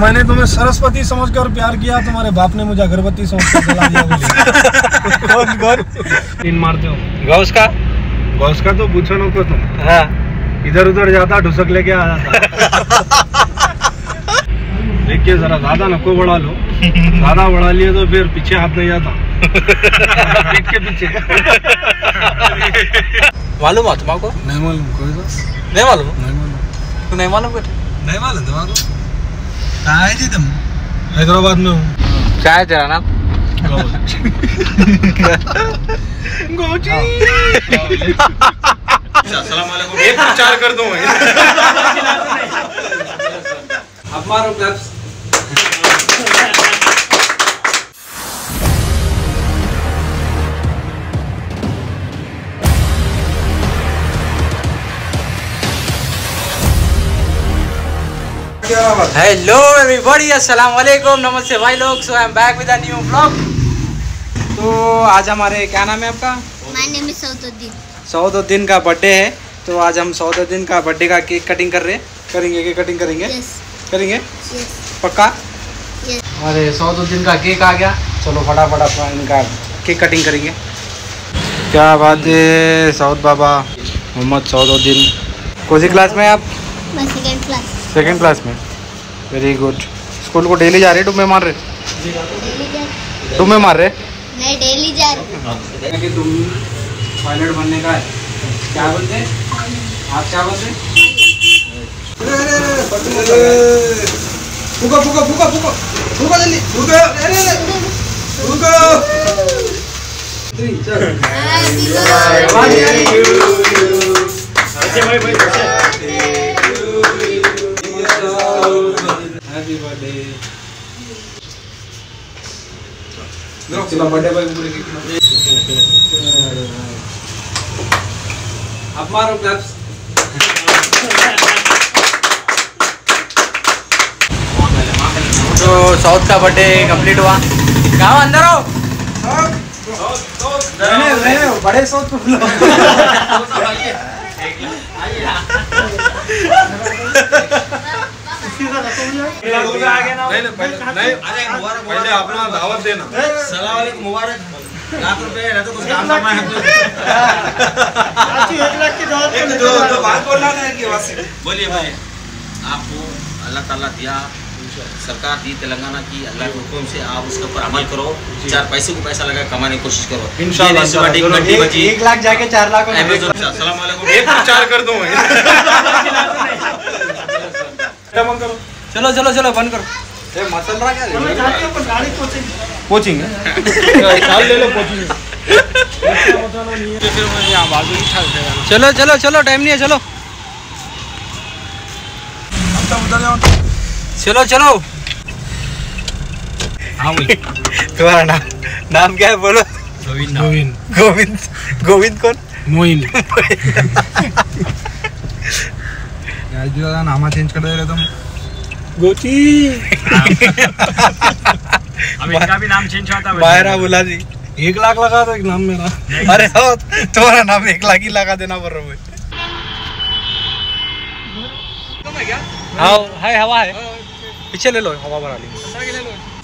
मैंने तुम्हें सरस्वती समझकर प्यार किया तुम्हारे बाप ने मुझे अगरबत्ती समझकर जला दिया कौन कौन तीन मारते हो गौस का? का तो पूछो ना को तुम। हाँ। इधर उधर जाता ढुसक लेके आ जाता। देखिए जरा ज़्यादा नको बढ़ा लो। ज़्यादा बढ़ा लिए तो फिर पीछे हाथ नहीं जाता पीठ के पीछे। मालूम है तुम्हारे नहीं मालूम कोई नहीं मालूम? नहीं मालूम। तू नहीं मालूम बेटे नहीं मालूम तुम्हारा कहाँ है जी तुम? हैदराबाद में हूँ। क्या है तेरा नाम गोची एक प्रचार कर दूँ। मैं हेलो एवरीबॉडी अस्सलाम वालेकुम। नमस्ते भाई लोग so I am back with a new blog तो आज हमारे क्या नाम है आपका? My name is Sautuddin. Saududdin का बर्थडे है। तो आज हम सऊदुद्दीन का बर्थडे का केक कटिंग कर रहे हैं। करेंगे केक कटिंग करेंगे? Yes, करेंगे? Yes, पक्का? Yes. अरे सऊदुद्दीन का केक आ गया। चलो फटाफट अपना इनका केक कटिंग करेंगे। क्या बात है सऊद बाबा मोहम्मद सऊदुद्दीन। कौन सी क्लास में आप? My second class. Second class में। वेरी गुड स्कूल को डेली जा रहे डुब्बे मार रहे? Daily जा डुब्बे मार रहे? मैं डेली जा रही। हूँ कि तुम पायलट बनने का है। क्या बनते हैं? आप क्या बनते फूका फूका फूका फूका। फूका जल्दी। फूका। अरे फूका। Happy birthday. हैप्पी बर्थडे चलो बर्थडे बॉय पूरे अब मारो क्लब्स तो साउथ का बर्थडे कंप्लीट हुआ। क्या अंदर हो? बड़े सौ तुम नहीं नहीं पहले नहीं पहले अपना दावत देना। बोलिए भाई आपको अल्लाह ताला दिया सरकार दी तेलंगाना की अल्लाह के हुक्म से आप उसके ऊपर अमल करो। चार पैसे को पैसा लगा कमाने की कोशिश करो। इंशाल्लाह। एक लाख जाके चार लाख हो गए। अमेज़न- अस्सलाम वालेकुम। एक प्रचार कर दूँ करो? चलो चलो चलो बंद करो। ये मसल रहा क्या? कोचिंग। साल ले लो कोचिंग। चलो चलो चलो टाइम नहीं है चलो। चलो चलो। हाँ तुम्हारा नाम नाम क्या है बोलो। गोविंद। गोविंद। गोविंद कौन? मोइन। जो नामा चेंज कर दे रहे तुम। गोची। अब इनका भी नाम चेंज होता है बाहरा बुला जी। एक लाख लगा दो एक नाम मेरा। अरे हो तुम्हारा नाम एक लाख ही लगा देना पड़ रहा है। हाँ है हवा है। पीछे ले लो हवा भरा ली।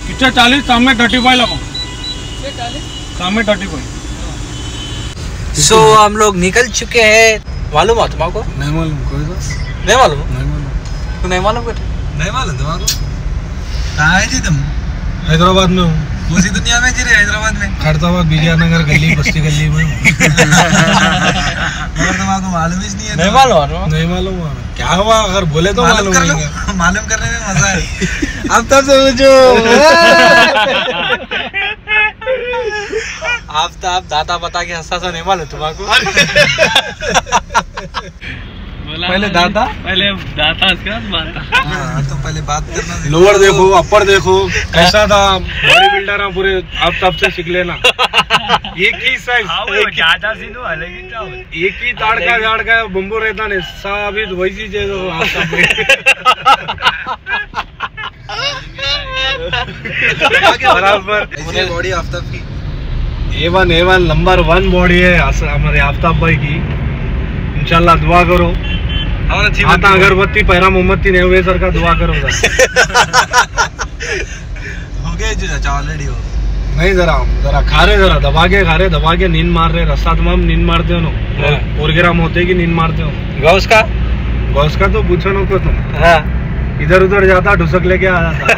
पीछे चालीस सामने थर्टी फाइव लगाओ। सामने थर्टी फाइव सो हम लोग निकल चुके हैं। मालूम है तुम्हारे को? नहीं मालूम कोई तो नहीं मालूम नहीं मालूम तू नहीं मालूम बेटे नहीं मालूम तुम्हारा कहाँ है जी तुम? हैदराबाद में हूँ। उसी दुनिया में जी रहे हैदराबाद में? खैरताबाद विजयनगर गली बस्ती गली में हूँ। मगर तुम्हारे मालूम ही नहीं है नहीं मालूम नहीं मालूम क्या हुआ? अगर बोले तो मालूम होगा। मालूम करने में मज़ा है। अब तो समझो आप तो आप दाता बता के हंसा सा नहीं मालूम तुम्हारे पहले दाता पहले दाता उसके बाद माता। हाँ, तो पहले बात करना लोअर देखो अपर देखो कैसा था? बॉडी बिल्डर है पूरे अब तब से सीख लेना। एक ही साइज़ ज़्यादा सीनो अलग ही था। एक ही ताड़ का झाड़ का बम्बू रहता नहीं साबित वैसी चीज़ हो बराबर। बॉडी आफ्ताब की। A one A one number one body है हमारे आफ्ताब भाई की। इंशाल्लाह दुआ करो। आता अगरबत्ती पैरा मोमबत्ती नहीं हुए सर का दुआ करो जरा। हो गए जो चाचा ऑलरेडी हो. नहीं जरा जरा खा रहे जरा दबा के खा रहे दबा के नींद मार रहे रास्ता तमाम नींद मारते हो हाँ। ना प्रोग्राम होते कि नींद मारते हो गौस का बॉस का तो पूछो ना को तुम. हाँ. इधर उधर जाता ढुसक लेके आ जाता.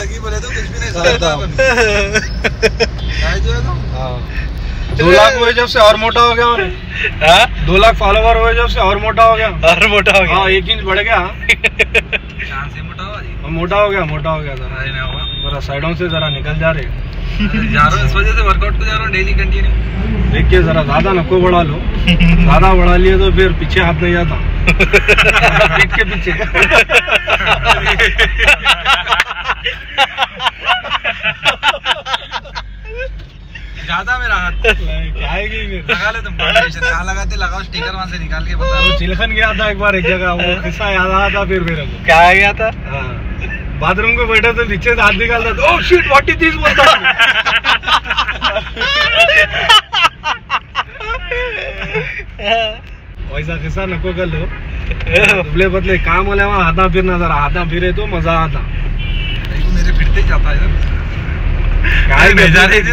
लगी बोले तो कुछ भी नहीं हाँ। दो लाख हुए जब से और मोटा हो गया मैं दो लाख फॉलोवर हुए जब से और मोटा हो गया। और मोटा हो गया। हाँ एक इंच बढ़ गया। मोटा हुआ जी। हाँ, मोटा हो गया मोटा हो गया जरा। जरा साइडों से जरा निकल जा रहे। जा रहा हूँ इस वजह से वर्कआउट को जा रहा हूँ डेली कंटिन्यू देखिए जरा ज़्यादा नको बढ़ा लो। ज़्यादा बढ़ा लिए तो फिर पीछे हाथ नहीं जाता पीठ के पीछे। ज़्यादा मेरा हाथ क्या है लगा ले तुम कहाँ लगाते लगाओ स्टिकर वहाँ से निकाल के बता वो चिलखन गया था एक बार एक जगह वो किस्सा याद आया था फिर मेरे को। क्या आ गया था? हाँ। बाथरूम को बैठे तो नीचे से हाथ निकालता था oh shit what is this बोलता। वैसा किस्सा नको कर लो। दुबले पतले काम वाले वहाँ हाथा फिरना जरा हाथा फिरे तो मज़ा आता। मेरे फिरते ही जाता है इधर काय नहीं जा रही थी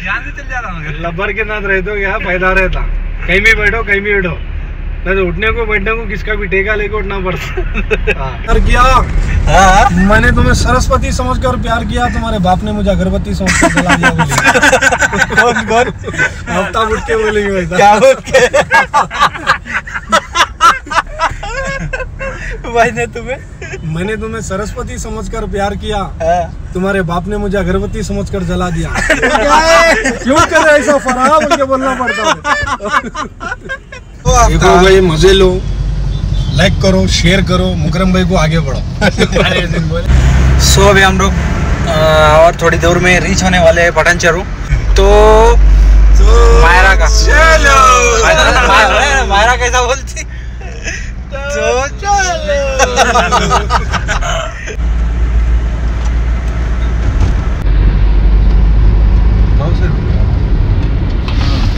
ध्यान से चल जा रहा हूँ लब्बर के साथ रहे तो क्या फ़ायदा रहता कहीं भी बैठो कहीं भी बैठो नहीं तो उठने को बैठने को किसका भी टेका लेके उठना पड़ता। प्यार किया। मैंने तुम्हें सरस्वती समझकर प्यार किया तुम्हारे बाप ने मुझे अगरबत्ती समझकर जला दिया कौन कौन? हफ़्ता उठ के बोलेंगे क्या भाई ने तुम्हें मैंने तुम्हें सरस्वती समझकर प्यार किया। तुम्हारे बाप ने मुझे अगरबत्ती समझकर जला दिया। क्यों कर ऐसा? फराह बोल के बोलना पड़ता है। देखो भाई मज़े लो। लाइक करो शेयर करो मुकरम भाई को आगे बढ़ो सो अभी हम लोग और थोड़ी देर में रीच होने वाले हैं पटन चरू तो मायरा का। मायरा कैसा बोलती?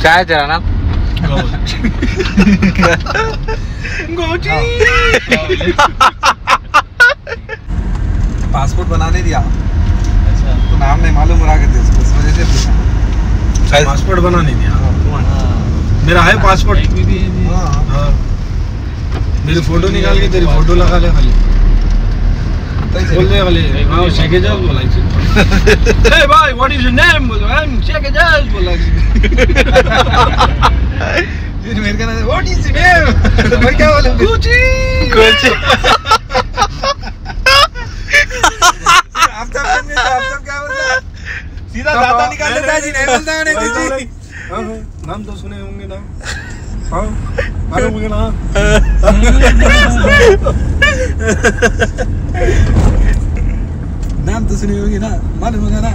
क्या है तेरा पासपोर्ट बनाने दिया। तो नाम नहीं मालूम रहा करते उसको इस वजह से पूछा। पासपोर्ट बनाने दिया। मेरा है पासपोर्ट। हाँ। मेरी फ़ोटो निकाल के तेरी फ़ोटो लगा ले खाली। बोल दे खाली। हाँ शेख एजाज बोला हे भाई व्हाट इज़ योर नेम बोला आई एम शेख एजाज बोला फिर मेरे का नाम व्हाट इज़ योर नेम मैं क्या बोलूँ? गुची कुछ आप सब आप सब क्या बोलता सीधा दाता निकाल देता है जी नहीं बोलता है नहीं जी। हाँ, हाँ, नाम तो सुने होंगे ना। हाँ मालूम होंगे ना नाम तो सुनी होगी ना मालूम होगा ना।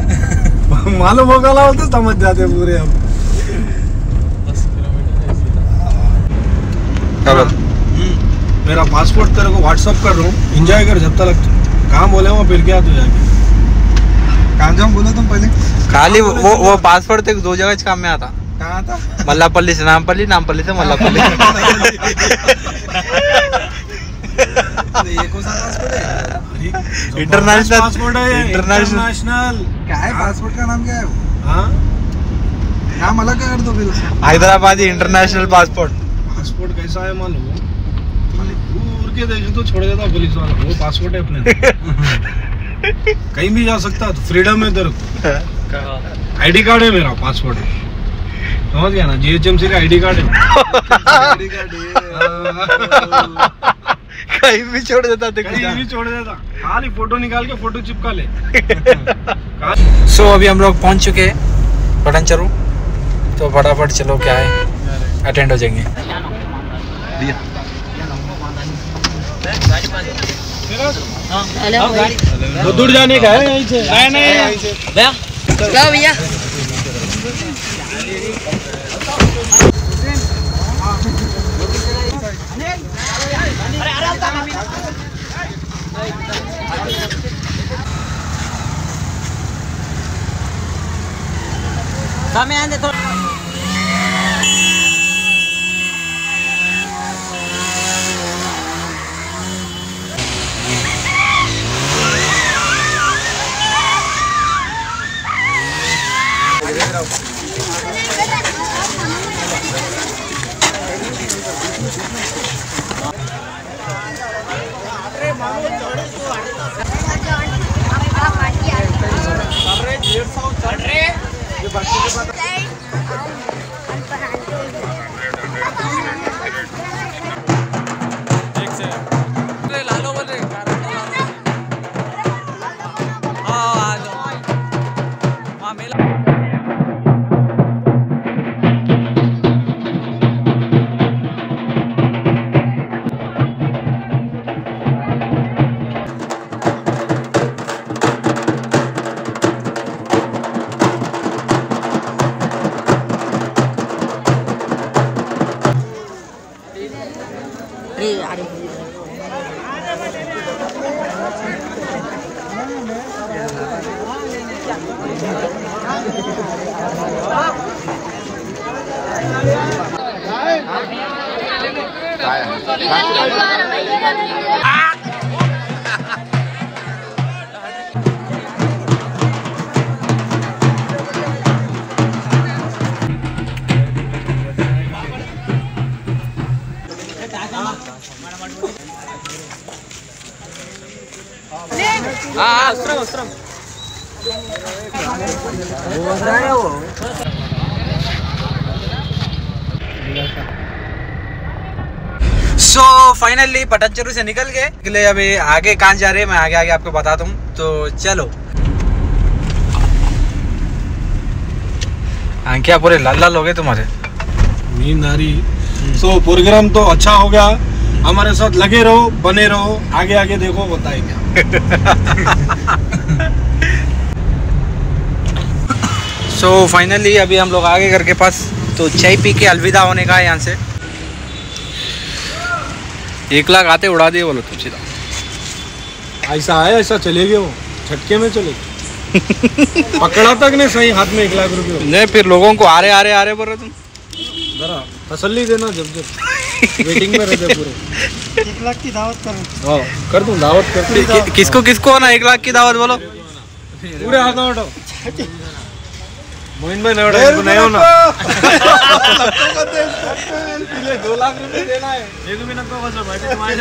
मालूम होगा ना तो समझ जाते पूरे अब मेरा पासपोर्ट तेरे को व्हाट्सअप कर रहा हूँ। एंजॉय कर जब तक काम बोले वहाँ फिर क्या तू जाके? कांजम बोलो तुम पहले? खाली वो वो वो पासपोर्ट तक दो जगह काम में आता। कहाँ था? मल्लापल्ली से नामपल्ली नामपल्ली से मल्लापल्ली। ये कौन सा पासपोर्ट है? है इंटरनेशनल क्या है? पासपोर्ट का नाम क्या है वो? हाँ? नाम अलग कर दो फिर हैदराबादी इंटरनेशनल पासपोर्ट पासपोर्ट कैसा है मालूम है? दूर के देश तो छोड़ देता पुलिस वाला वो पासपोर्ट है अपने। कहीं भी जा सकता तो फ्रीडम है तेरे को। आईडी कार्ड है मेरा पासपोर्ट समझ गया ना जीएचएमसी का आईडी कार्ड है। कहीं भी छोड़ देता देखो कहीं भी छोड़ देता। खाली फ़ोटो निकाल के फ़ोटो चिपका ले। सो so, अभी हम लोग पहुँच चुके हैं पटन चरू तो फटाफट चलो क्या है? अटेंड हो जाएँगे। हेलो वो दूर जाने का है यहीं से। नहीं नहीं। चलो भैया सो फाइनली पटंचरू से निकल गए। निकले अभी आगे कहाँ जा रहे हैं मैं आगे आगे आपको बताता हूँ। तो चलो। आंखिया पूरे लाल लाल हो गए तुम्हारे। नींद आ रही। सो प्रोग्राम तो अच्छा हो गया। हमारे साथ लगे रहो बने रहो। आगे आगे देखो बताएँगे सो फाइनली अभी हम लोग आगे घर के पास तो चाय पी के अलविदा होने का है यहाँ से। एक लाख आते उड़ा दिए बोलो तुम सीधा ऐसा है ऐसा चले गए वो। झटके में चले पकड़ा तक नहीं सही हाथ में एक लाख रुपए नहीं फिर लोगों को आ रहे आ रहे आ रहे बोल रहे तुम। जरा तसल्ली देना जब जब। वेटिंग में रहते पूरे। एक लाख की दावत कर। हाँ कर दूँ दावत कर कि, किसको किसको होना एक लाख की दावत बोलो। पूरे हाथ में उठाओ मोइन भाई नहीं उठाओ इनको नहीं होना दो लाख रुपए देना है एक भी ना हाँ भाई तुम्हारे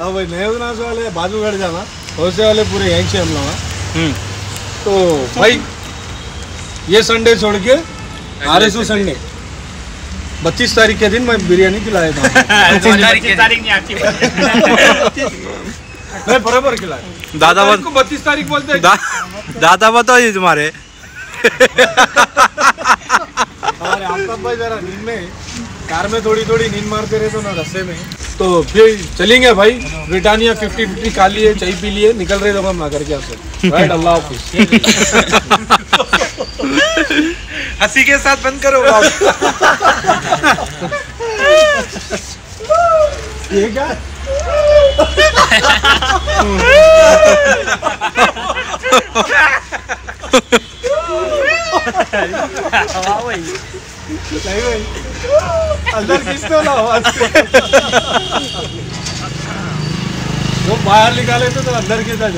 अब नहीं होना से वाले बाजू घर जाना वैसे वाले पूरे यहीं से हम लोग हैं। हम्म तो भाई ये संडे छोड़ के आर एस संडे बत्तीस तारीख के दिन मैं बिरयानी खिलाया था मैं बराबर खिलाया दादा को बत्तीस तारीख बोलते हैं दादा बताओ जी तुम्हारे हमारे आफ्ताब भाई जरा नींद में कार में थोड़ी थोड़ी नींद मारते रहे तो ना रस्ते में तो फिर चलेंगे भाई ब्रिटानिया फिफ्टी फिफ्टी खा लिए चाय पी लिए निकल रहे तो हम ना करके आपसे राइट अल्लाह हाफिज हँसी के साथ बंद करो ये क्या अंदर वो बाहर निकाले तो, तो अंदर की था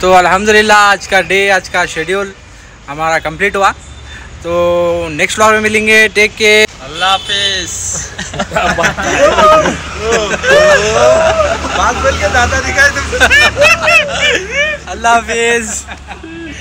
तो अल्हम्दुलिल्लाह आज का डे आज का शेड्यूल हमारा कंप्लीट हुआ। तो नेक्स्ट व्लॉग में मिलेंगे। टेक के अल्लाह हाफिज बात बोल के दादा दिखाए तुम अल्लाह हाफिज